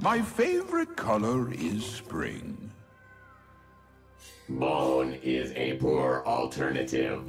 My favorite color is spring. Bone is a poor alternative.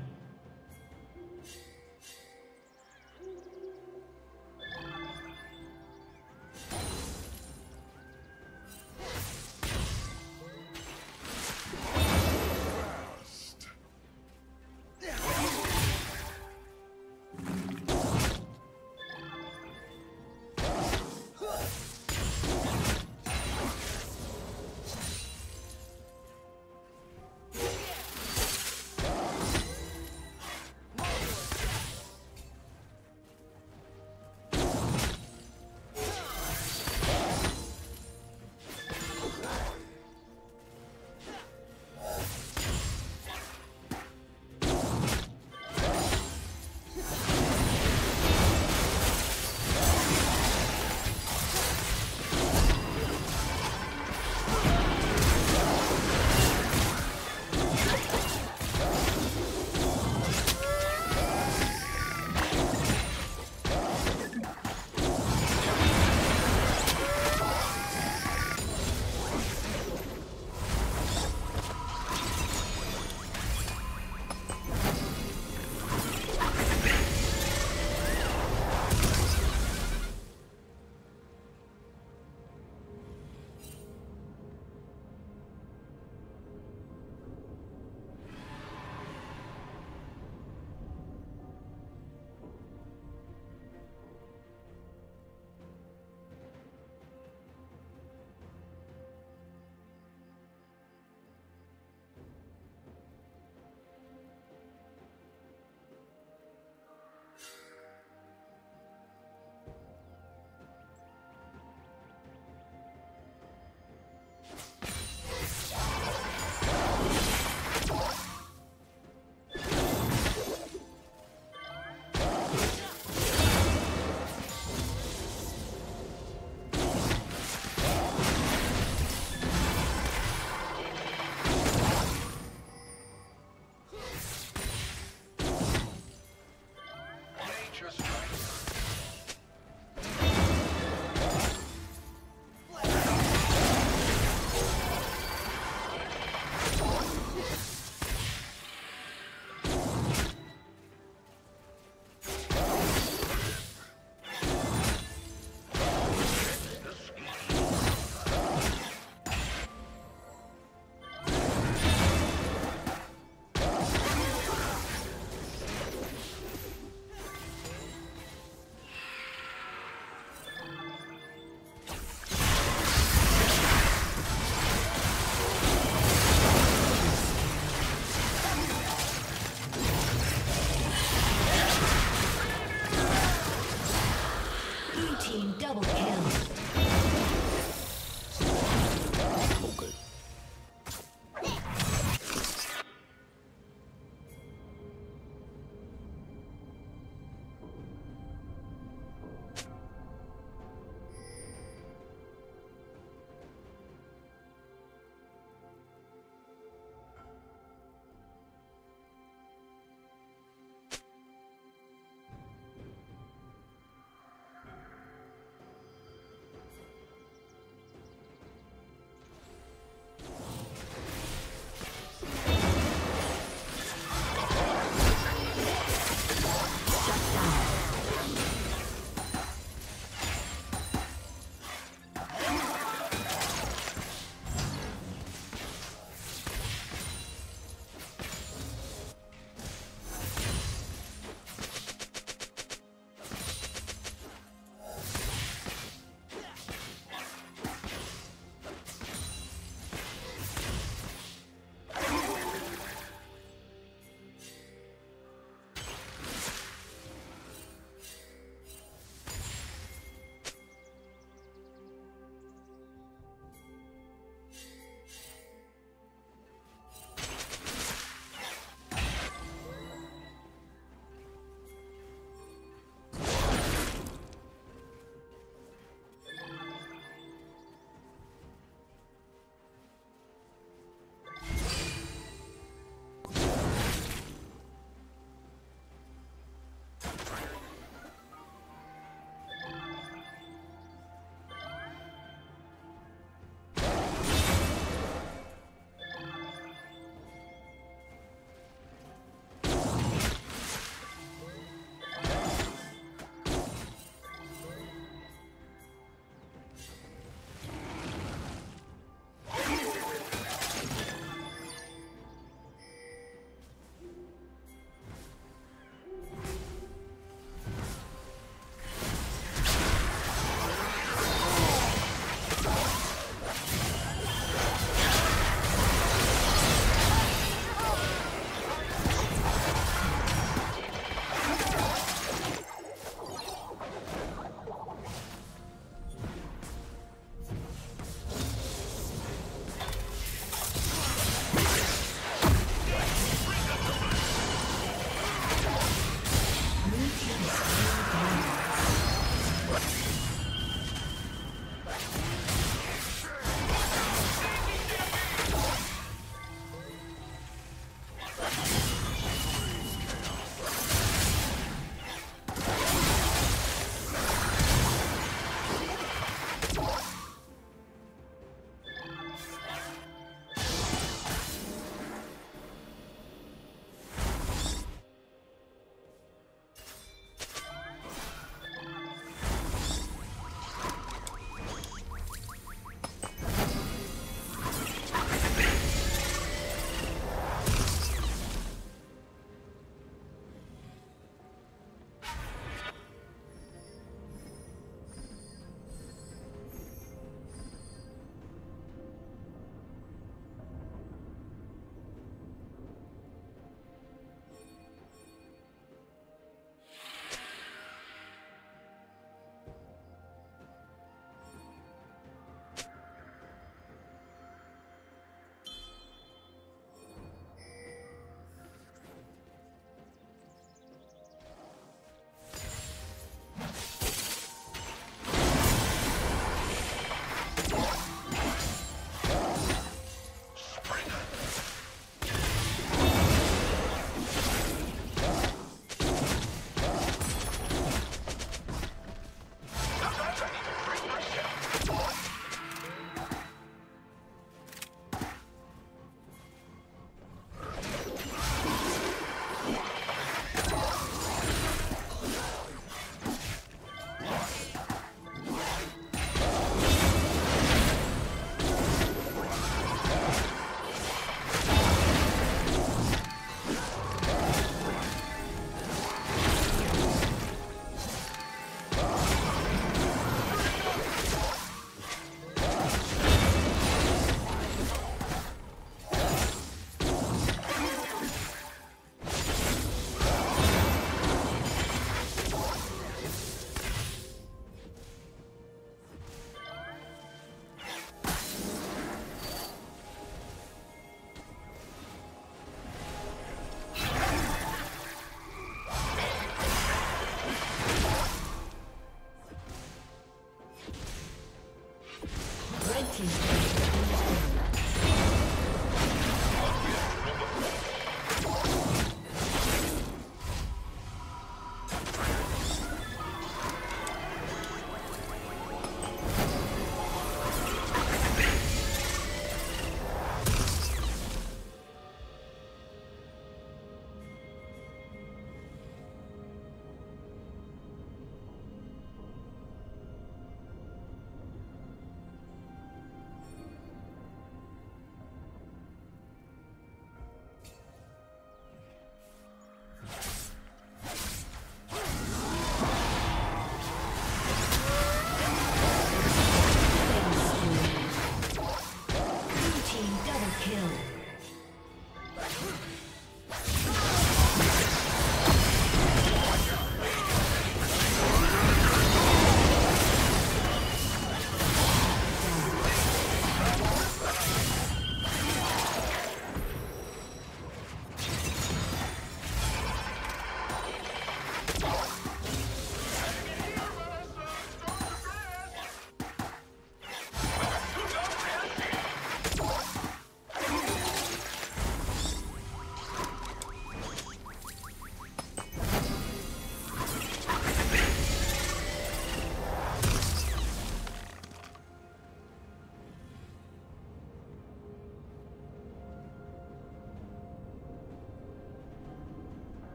team's turret.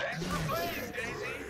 Thanks for playing, Daisy.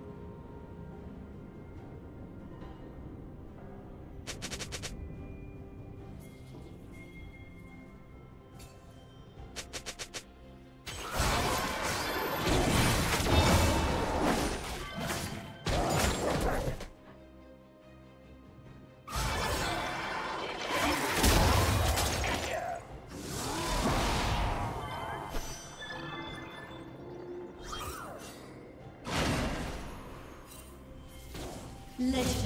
Legendary.